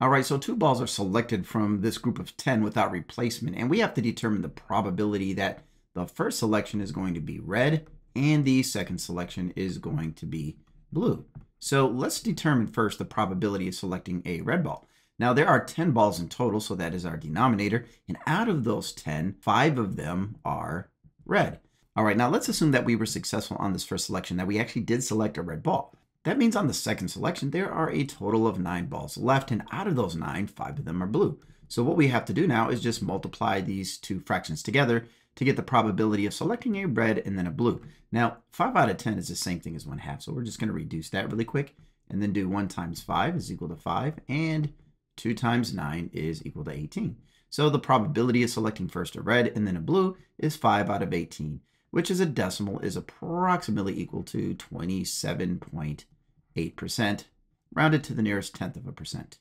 All right, so two balls are selected from this group of 10 without replacement, and we have to determine the probability that the first selection is going to be red and the second selection is going to be blue. So let's determine first the probability of selecting a red ball. Now there are 10 balls in total, so that is our denominator, and out of those 10, five of them are red. All right, now let's assume that we were successful on this first selection, that we actually did select a red ball. That means on the second selection, there are a total of nine balls left, and out of those nine, five of them are blue. So what we have to do now is just multiply these two fractions together to get the probability of selecting a red and then a blue. Now, 5 out of 10 is the same thing as 1 half, so we're just going to reduce that really quick, and then do 1 times 5 is equal to 5, and 2 times 9 is equal to 18. So the probability of selecting first a red and then a blue is 5 out of 18 which is a decimal, is approximately equal to 27.8%, rounded to the nearest tenth of a percent.